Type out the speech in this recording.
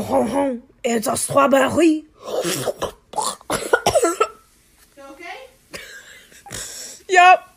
ho, ho, ho. It's a strawberry. You okay? Yep.